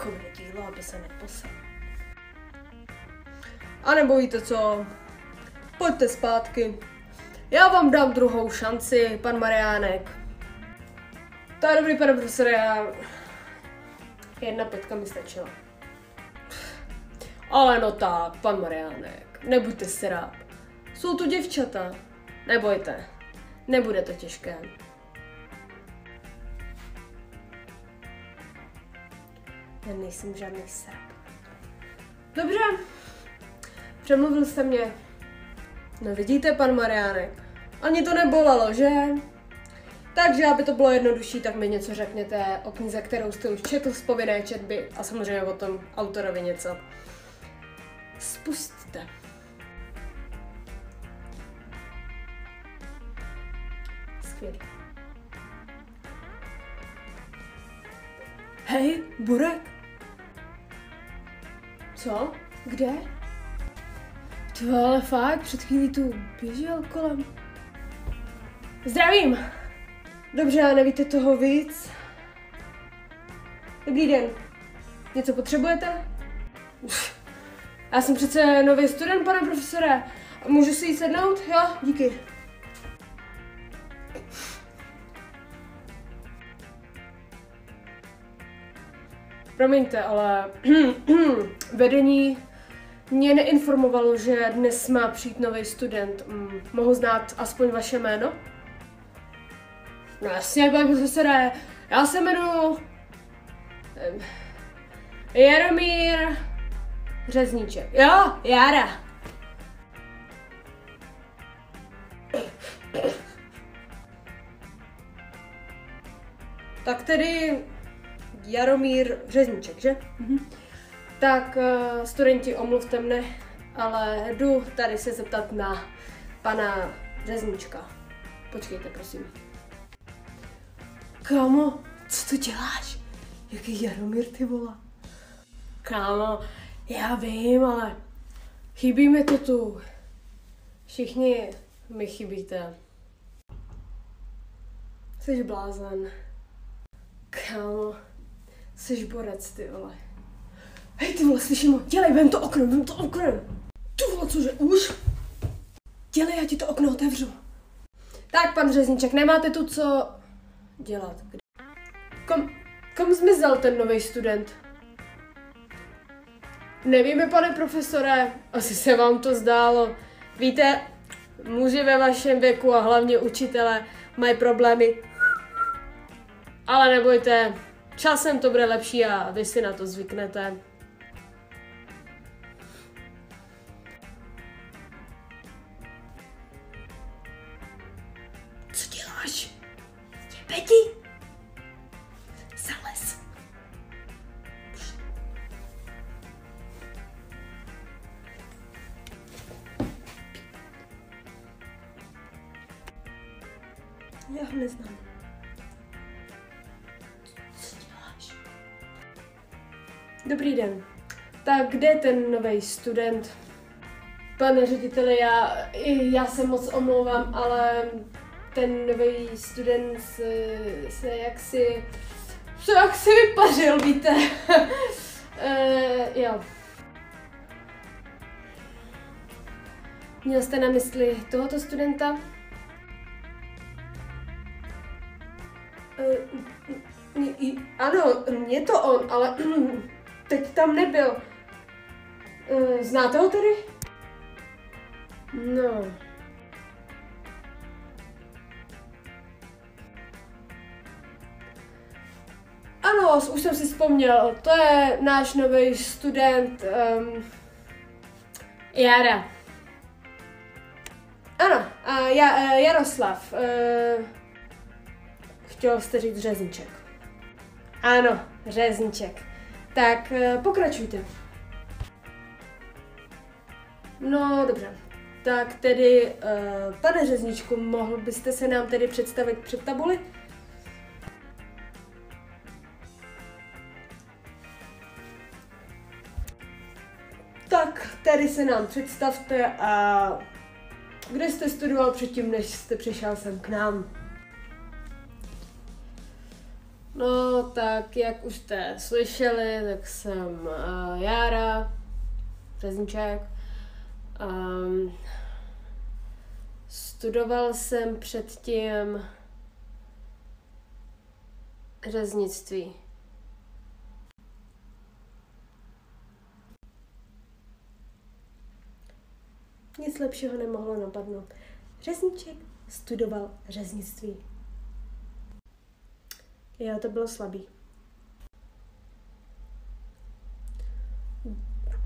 takové dílo, aby se neposel. A nebo víte co? Pojďte zpátky. Já vám dám druhou šanci, pan Mariánek. To je dobrý, pane profesore, já... Jedna pětka mi stačila. Ale no tak, pan Mariánek, nebuďte rád. Jsou tu děvčata. Nebojte, nebude to těžké. Já nejsem žádný srap. Dobře, přemluvil jste mě. No vidíte, pan Mariánek, ani to nebolelo, že? Takže, aby to bylo jednodušší, tak mi něco řekněte o knize, kterou jste už četl z povinné četby a samozřejmě o tom autorovi něco. Spustte. Skvělý. Hej, Burek. Co? Kde? To ale fakt, před chvílí tu běžel kolem. Zdravím! Dobře, a nevíte toho víc? Dobrý den. Něco potřebujete? Já jsem přece nový student, pane profesore. Můžu si jít sednout? Jo, díky. Promiňte, ale vedení mě neinformovalo, že dnes má přijít nový student. Mm, Mohu znát aspoň vaše jméno? No jasně, pane profesore, já se jmenuji Jaromír Řezníček. Jo, Jara. Tak tedy Jaromír Řezníček, že? Mhm. Tak uh, studenti, omluvte mne, ale jdu tady se zeptat na pana Řezníčka. Počkejte, prosím. Kámo, co tu děláš? Jaký Jaromír ty vole? Kámo, já vím, ale chybí mi to tu. Všichni mi chybíte. Jsi blázen. Kámo, jsi borec, ty vole. Hej, ty vole, slyším ho. Dělej, vem to okno, vem to oknem. Ty vole, cože, už? Dělej, já ti to okno otevřu. Tak, pan Řezníček, nemáte tu co dělat. Kam, kam zmizel ten nový student? Nevíme, pane profesore, asi se vám to zdálo. Víte, muži ve vašem věku a hlavně učitele mají problémy. Ale nebojte, časem to bude lepší a vy si na to zvyknete. Co děláš? Betty! Zales. Já ho neznám. Dobrý den. Tak kde je ten nový student? Pane řediteli, já, já se moc omlouvám, ale ten nový student se, se jaksi, se jaksi vypařil, víte. uh, jo. Měl jste na mysli tohoto studenta? Uh, ano, je to on, ale teď tam nebyl. Uh, znáte ho tedy? No. Ano, už jsem si vzpomněl, to je náš nový student um, Jara. Ano, uh, ja, uh, Jaroslav. Uh, chtěl jste říct řezníček. Ano, řezníček. Tak uh, pokračujte. No, dobře. Tak tedy, uh, pane řezničku, mohl byste se nám tedy představit před tabuli? Tak, tady se nám představte a kde jste studoval předtím, než jste přišel sem k nám? No, tak jak už jste slyšeli, tak jsem uh, Jára, Řezníček. Um, studoval jsem předtím řeznictví. Nic lepšího nemohlo napadnout. Řezníček studoval řeznictví. Jo, to bylo slabý.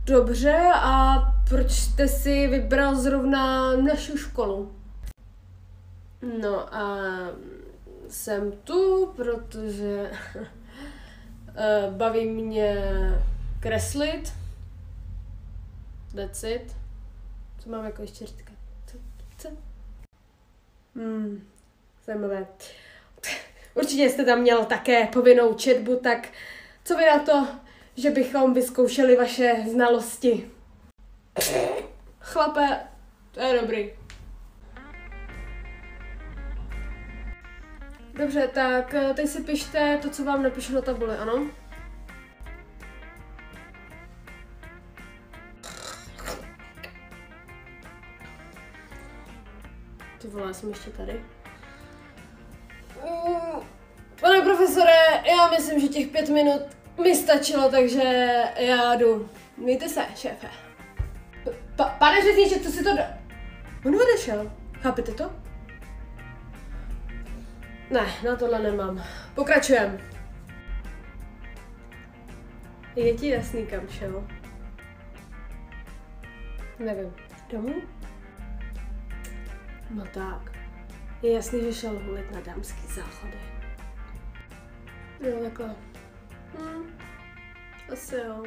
Dobře, a proč jste si vybral zrovna naši školu? No a jsem tu, protože eh, baví mě kreslit. That's it. Co mám jako ještě říct? Co? Co? Hmm, zajímavé. Určitě jste tam měl také povinnou četbu, tak co vy na to, že bychom vyzkoušeli vaše znalosti? Chlape, to je dobrý. Dobře, tak eh, teď si pište to, co vám napíšu na tabuli, ano? Ty vole, jsem ještě tady. Mm, pane profesore, já myslím, že těch pět minut mi stačilo, takže já jdu. Mějte se, šéfe. Pa, pane řezníče, co si to dá? On odešel. Chápete to? Ne, na tohle nemám. Pokračujem. Je ti jasný, kam šel? Nevím. Domů? No tak. Je jasný, že šel hulit na dámský záchody. Jo, takhle. Hm. Asi jo.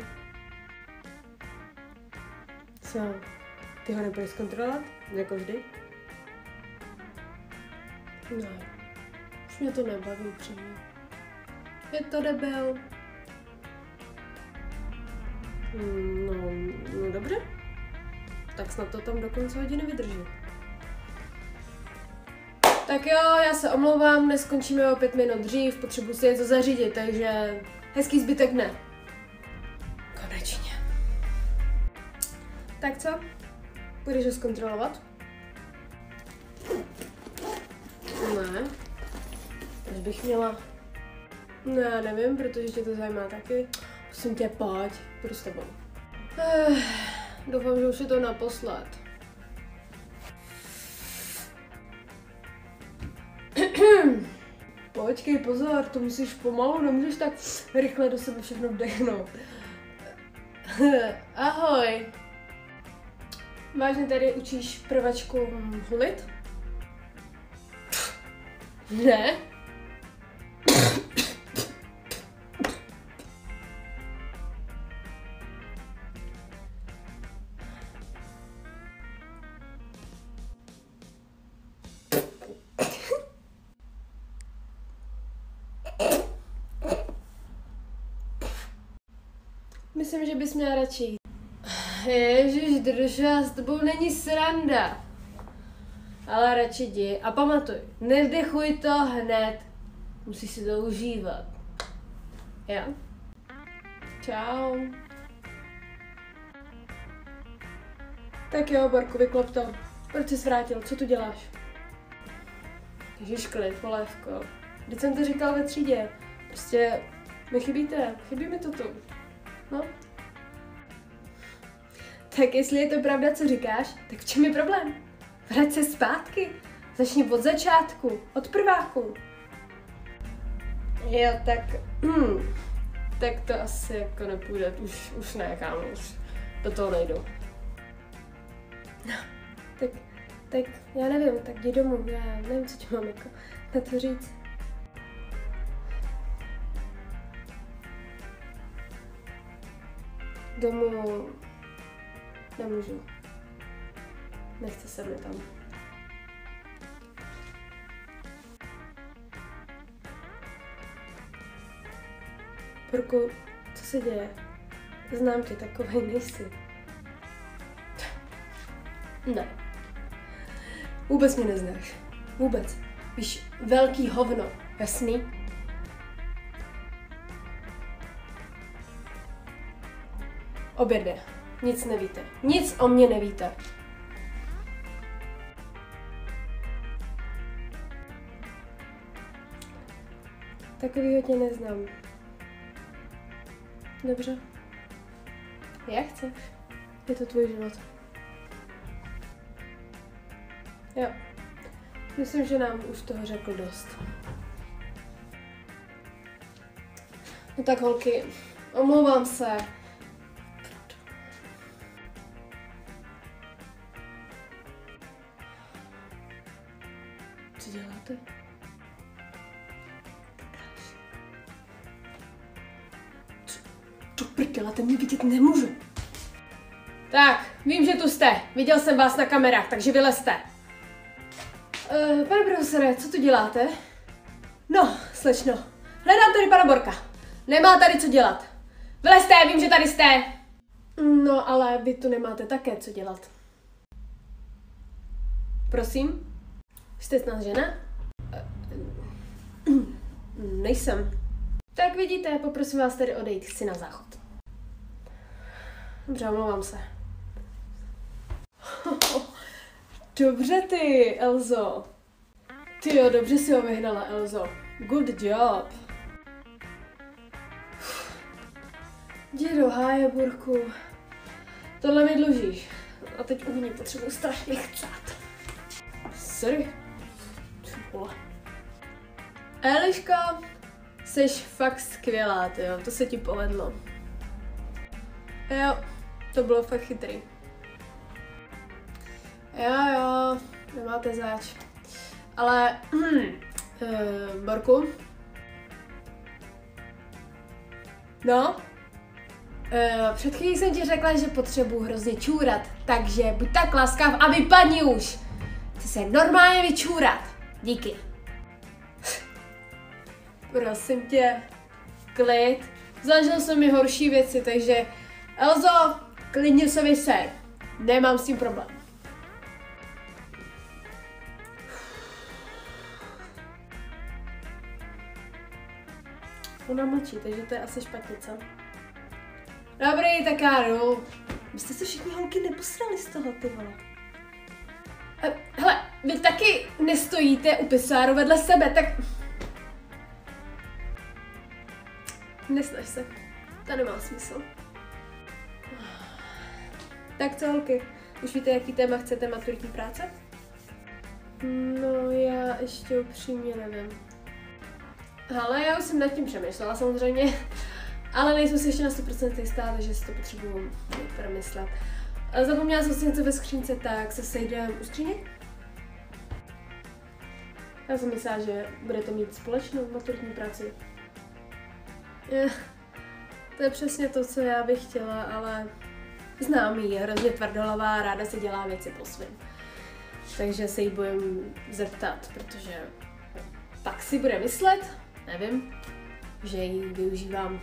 Co? Ty ho nebudeš zkontrolovat? Jako vždy? Ne. Už mě to nebaví upřímně. Je to debil. Hmm, No, no dobře. Tak snad to tam do konce hodiny vydrží. Tak jo, já se omlouvám, neskončíme o pět minut dřív, potřebuji si něco zařídit, takže hezký zbytek dne. Konečně. Tak co? Půjdeš ho zkontrolovat? Ne. Proč bych měla? Ne, já nevím, protože tě to zajímá taky. Prosím tě, pojď, půjdu s tebou. Eh, doufám, že už je to naposled. Počkej, pozor, to musíš pomalu, nemůžeš tak rychle do sebe všechno vdechnout. Ahoj. Vážně tady učíš prvačku hulit? Ne? Myslím, že bys měla radši jít. Ježiš, drža, s tebou není sranda. Ale radši jdi. A pamatuj, nevdechuj to hned. Musíš si to užívat. Jo? Čau. Tak jo, Barku, vyklop to. Proč jsi vrátil? Co tu děláš? Ježiš, klid, polévko. Teď jsem to říkal ve třídě. Prostě mi chybíte, chybí mi to tu. No. Tak jestli je to pravda, co říkáš, tak v čem je problém? Vrať se zpátky. Začni od začátku, od prváku. Jo, tak... Hmm, tak to asi jako nepůjde, už, už ne, kámo, už do toho nejdu. No, tak, tak já nevím, tak jdi domů, já nevím, co ti mám jako na to říct. Domů nemůžu. Nechce se mi tam. Porku, co se děje? Znám tě, takovej nejsi. Ne. Vůbec mě neznáš. Vůbec. Víš, velký hovno. Jasný? Obě dvě. Nic nevíte. Nic o mě nevíte. Takový tě neznám. Dobře. Jak chceš. Je to tvůj život. Jo. Myslím, že nám už toho řekl dost. No tak holky, omlouvám se. Viděl jsem vás na kamerách, takže vylezte. Uh, pane profesore, co tu děláte? No, slečno, hledám tady pana Borka. Nemá tady co dělat. Vylezte, vím, že tady jste. No, ale vy tu nemáte také co dělat. Prosím? Jste snad žena? Eh, nejsem. Tak vidíte, poprosím vás tedy odejít, chci na záchod. Dobře, omlouvám se. Dobře ty, Elzo. Ty jo, dobře si ho vyhnala, Elzo. Good job. Jdi do háje, Burku. Tohle mi dlužíš. A teď u mě potřebuji strašně chcát. Sorry. Vole. Eliško, jsi fakt skvělá, ty jo, to se ti povedlo. Jo, to bylo fakt chytrý. Jo, jo, nemáte zač. Ale, hm, uh, Borku? No? Uh, před chvílí jsem ti řekla, že potřebuji hrozně čůrat, takže buď tak laskav a vypadni už. Chci se normálně vyčůrat. Díky. Prosím tě, klid. Zažil jsem mi horší věci, takže Elzo, klidně se vyser. Nemám s tím problém. Ona mlčí, takže to je asi špatně, co? Dobrý, tak já jdu. Vy jste se všichni holky neposrali z toho, ty vole. E, hele, vy taky nestojíte u pisáru vedle sebe, tak... Nesnaž se. To nemá smysl. Tak co, holky? Už víte, jaký téma chcete maturitní práce? No, já ještě upřímně nevím. Ale já už jsem nad tím přemýšlela samozřejmě, ale nejsem si ještě na 100% jistá, takže si to potřebuju promyslet. Zapomněla jsem si něco ve skřínce, tak se sejdeme u skříně? Já jsem myslela, že budete mít společnou maturitní práci. Je, to je přesně to, co já bych chtěla, ale znám ji, je hrozně tvrdolavá, ráda si dělá věci po svém. Takže se jí budem zeptat, protože tak si bude myslet, nevím, že ji využívám.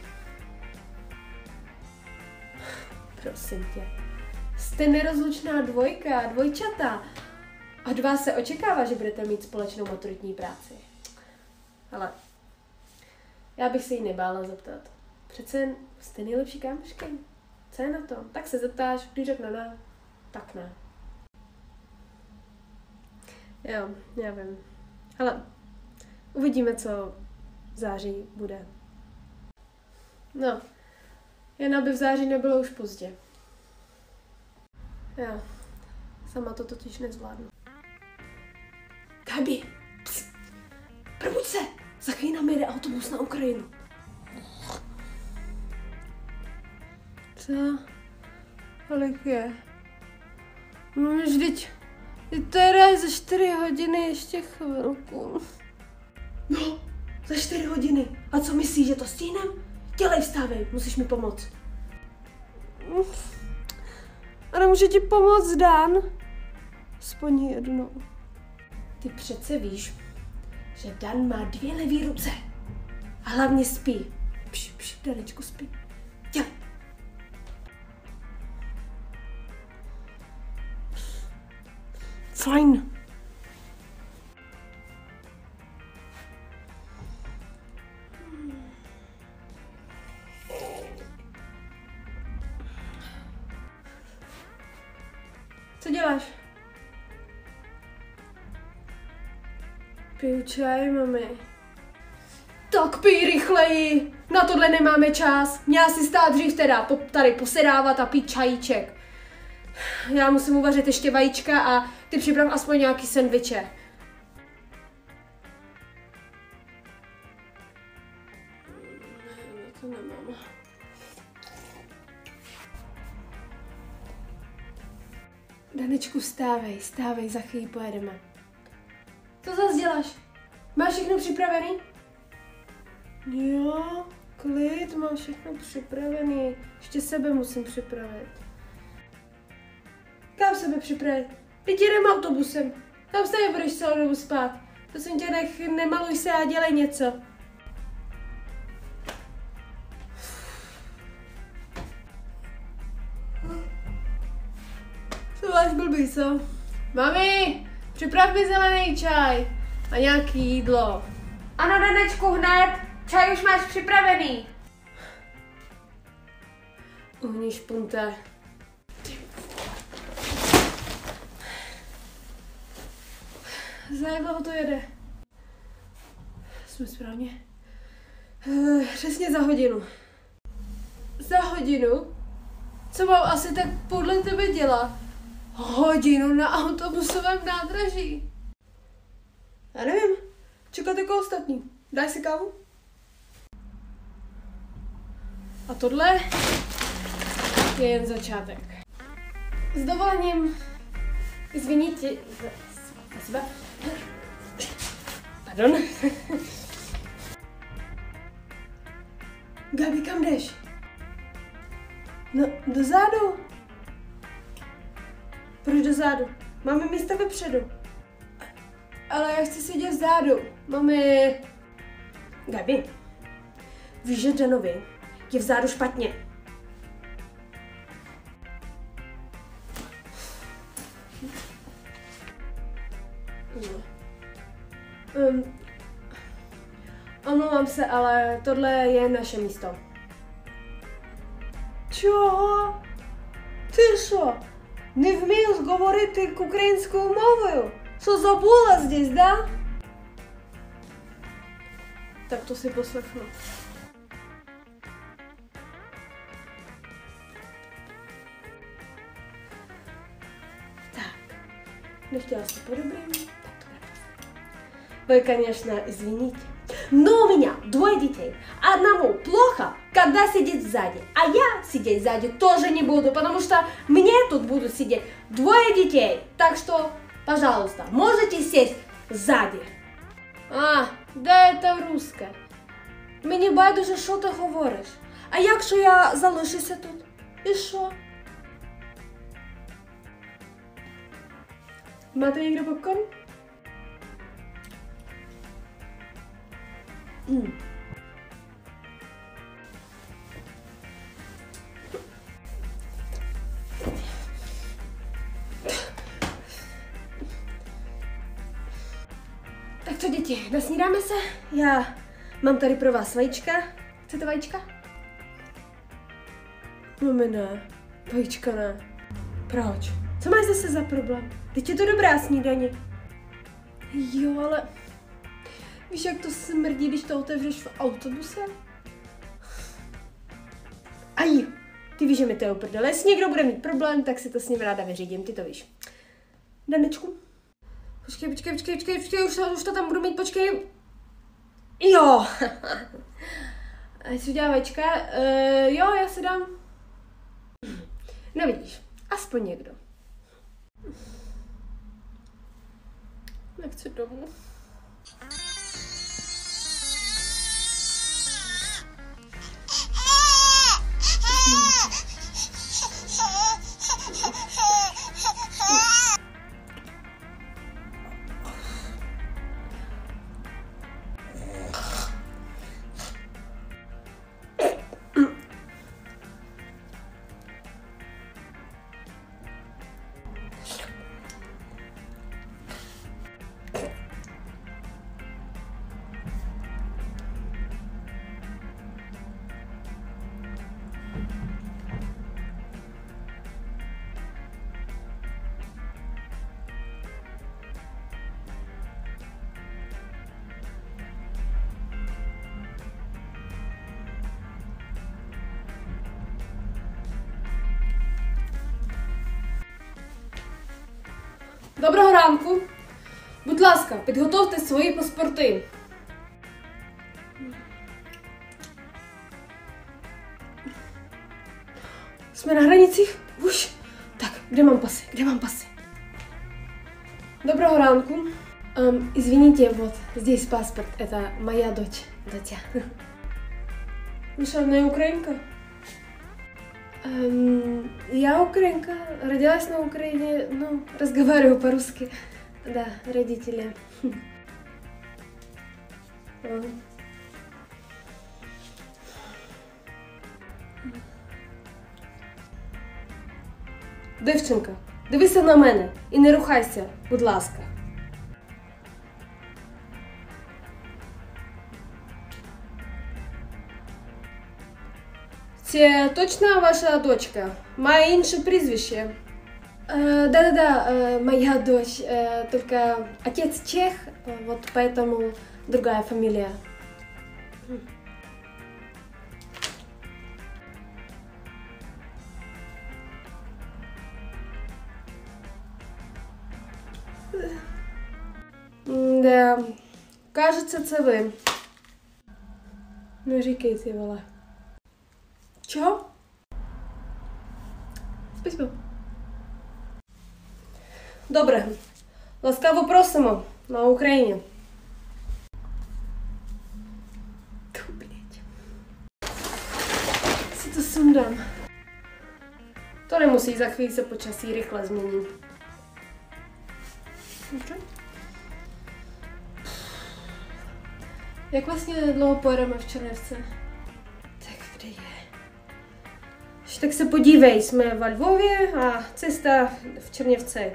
Prosím tě. Jste nerozlučná dvojka, dvojčata. Od vás se očekává, že budete mít společnou maturitní práci. Ale já bych se jí nebála zeptat. Přece jste nejlepší kámošky. Co je na tom? Tak se zeptáš, když řekne ne, tak ne. Jo, já vím. Ale uvidíme, co v září bude. No, jen aby v září nebylo už pozdě. Já sama to totiž nezvládnu. Gabi, probuď se! Za chvíli nám jede autobus na Ukrajinu. Co? Kolik je? No vždyť, to je za čtyři hodiny ještě chvilku. No, za čtyři hodiny. A co myslíš, že to stínem? Dělej, stávej, musíš mi pomoct. A nemůže ti pomoct, Dan? Aspoň jednou. Ty přece víš, že Dan má dvě levý ruce. A hlavně spí. Pš, pš, Danečku spí. Dělej. Fajn. Čaj, mami. Tak pij rychleji, na tohle nemáme čas. Měla si stát dřív teda po, tady posedávat a pít čajíček. Já musím uvařit ještě vajíčka a ty připrav aspoň nějaký sendviče. Danečku, stávej, stávej, za chvíli pojedeme. Co zase děláš? Máš všechno připravený? Jo, klid, mám všechno připravený. Ještě sebe musím připravit. Kam sebe připravit? Teď jedeme autobusem. Tam stejně budeš celou dobu spát. Prosím tě, nech, nemaluj se a dělej něco. Co máš blbý, co? Mami, připrav mi zelený čaj a nějaký jídlo. Ano, Danečku, hned. Čaj už máš připravený. Uhni špunte. Za jak dlouho to jede? Jsme správně. Uh, přesně za hodinu. Za hodinu? Co mám asi tak podle tebe dělat? Hodinu na autobusovém nádraží. Já nevím. Čekat jako ostatní. Daj si kávu? A tohle je jen začátek. S dovolením Izviníte za sebe. Pardon. Gabi, kam jdeš? No, dozadu. Proč dozadu? Máme místa vepředu. Ale já chci sedět vzadu. Máme... Gabi, víš, že Janovi je vzadu špatně. Um, omlouvám se, ale tohle je naše místo. Чого? Ти що? Не вмієш говорити українською мовою? Що забула здесь, да? Так то си послухну. Так. Се по-добрее. Так, добре. Вы, конечно, извините. Но у меня двое детей. Одному плохо, когда сидит сзади. А я сидеть сзади тоже не буду, потому что мне тут будут сидеть двое детей. Так что, пожалуйста, можете сесть сзади. А, да это русське. Мені байдуже, що ти говориш. А якщо я залишуся тут? І що? Máte někdo popcorn? Mm. Děti, nasnídáme se? Já mám tady pro vás vajíčka. Chcete vajíčka? Mami ne, vajíčka ne. Proč? Co máš zase za problém? Teď je to dobrá snídaně. Jo, ale víš, jak to smrdí, když to otevřeš v autobuse? Aj, ty víš, že mi to je uprdele. Jestli někdo bude mít problém, tak si to s ním ráda vyřídím, ty to víš. Danečku? Počkej, počkej, počkej, počkej, počkej, už to, už to tam budu mít, počkej. Jo. A si udělá vačka? Uh, jo, já si dám. No vidíš, aspoň někdo. Nechci domů. Доброго ранку! Будь ласка, підготовте свої паспорти. Сме на границі. Уж. Так, прямом паси, прямом паси. Доброго ранку. Эм, извините, вот здесь паспорт. Это моя дочь, Дотя. Душевная украинка? Эм, я украинка, родилась на Украине, ну, разговариваю по-русски. Да, родители. Дівчинка, дивися на мене і не рухайся, будь ласка. Це точно ваша дочка? Має інше прізвище? Э, Да-да-да, э, моя дочь. э, Только отец чех, э, вот поэтому другая фамилия. Да, кажется, це ви. Ну, рікайте, вела. Чого? Спасибо. Добре. Ласкаво просимо на Україні. Тьфу, блядь. Si to sundám. To nemusí, za chvíli se počasí rychle změní. Okay. Jak vlastně dlouho pojedeme v Černevce? Tak kde je? Tak se podívej, jsme ve Lvově a cesta v Černevce.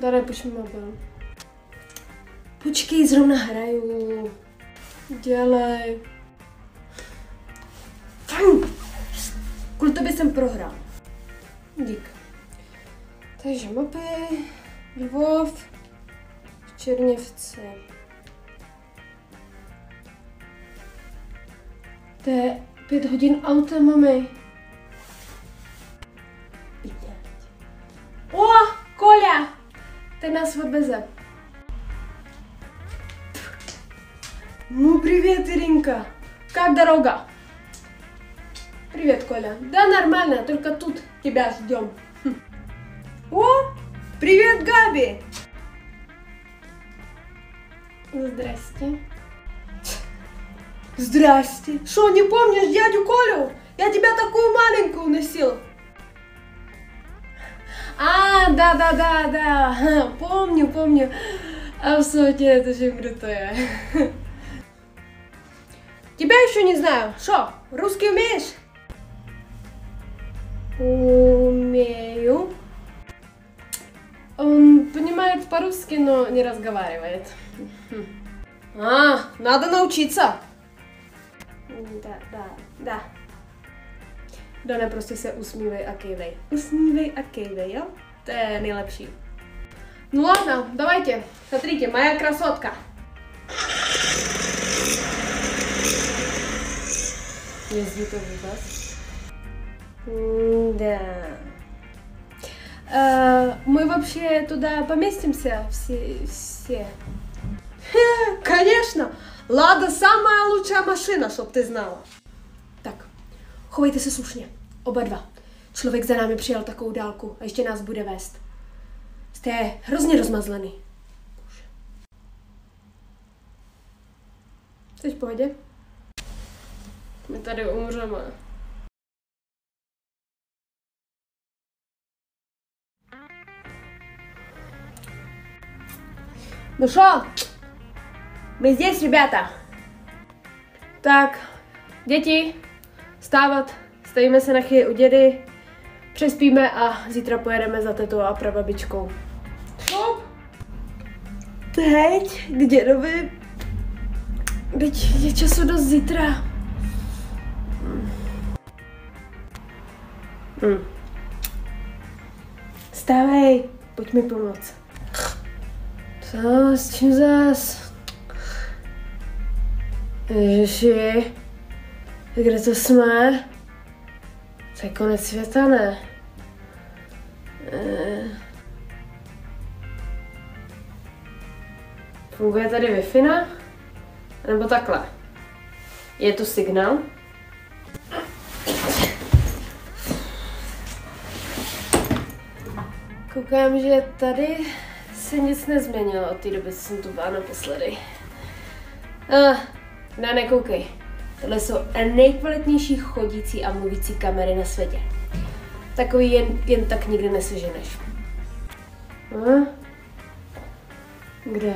Dane, pojď mi mobil. Počkej, zrovna hraju. Dělej. Fajn. Kvůli tobě jsem prohrál. Dík. Takže mapy, Lvov, Černěvce. To je pět hodin autem, mami. Блядь. О, Коля! Ты нас отвезе. Ну, привет, Иринка. Как дорога? Привет, Коля. Да, нормально, только тут тебя ждем. Хм. О, привет, Габи. Здрасте. Здрасте. Что, не помнишь дядю Колю? Я тебя такую маленькую носил. А, да, да, да, да. Ха, Помню, помню. А в сути это же крутое. Тебя еще не знаю. Что, русский умеешь? Умею. Он понимает по-русски, но не разговаривает. А, надо научиться. Да, да, да. Dane, prostě se usmívej a kejvej. Usmívej a kejvej, jo? To je nejlepší. No ладно, давайте. Смотрите, моя красотка. Jezdí to vůbec? Да. Мы вообще туда поместимся все? все? Конечно! Лада самая лучшая машина, чтоб ты знала. Tak, chovejte se slušně. Oba dva. Člověk za námi přijel takovou dálku a ještě nás bude vést. Jste hrozně rozmazlený. Bože. Jsi v pohodě? My tady umřeme. Ну что? Мы здесь, ребята. Tak, děti, stávat, stojíme se na chvíli u dědy, přespíme a zítra pojedeme za tetou a prababičkou. Šup! Teď k dědovi. Teď je času dost zítra. Hm. Stávej, pojď mi pomoct. Co, s čím zas? Ježiši, kde to jsme? To je konec světa, ne? E... Funguje tady wi? Nebo takhle? Je tu signál? Koukám, že tady se nic nezměnilo od té doby, co jsem tu byla naposledy. Eh ne, nekoukej. Tohle jsou nejkvalitnější chodící a mluvící kamery na světě. Takový jen, jen tak nikdy neseženeš. Ah? Kde?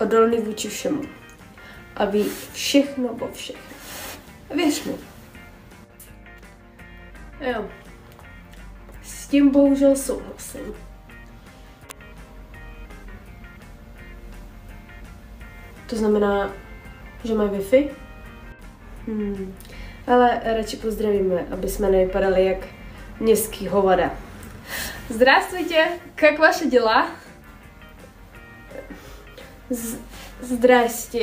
Odolný vůči všemu. A ví všechno o všech. Věř mu. Jo. S tím bohužel souhlasím. To znamená, že mají Wi-Fi? Hmm. Ale radši pozdravíme, aby jsme nevypadali jak městský hovada. Здравствуйте, как ваши дела? З- Здрасте.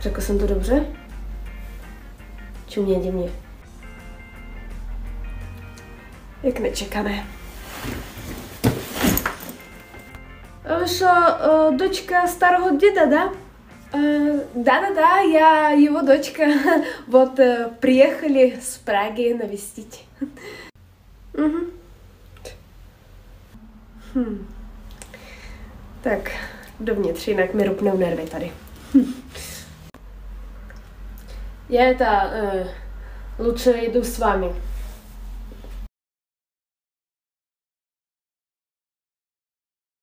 Řekl jsem to dobře? Čumě mě. Jak nečekané. ви що дочка старого деда, да? Да-да-да, я его дочка. Вот приехали с Праги навестить. Угу. Хм. Так, dovnitř, jinak mi rupnou nervy tady. Я это э, лучше иду с вами.